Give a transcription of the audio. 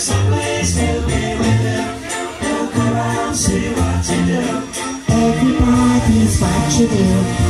A place to be with you. Look around, see what you do. Everybody's what you do.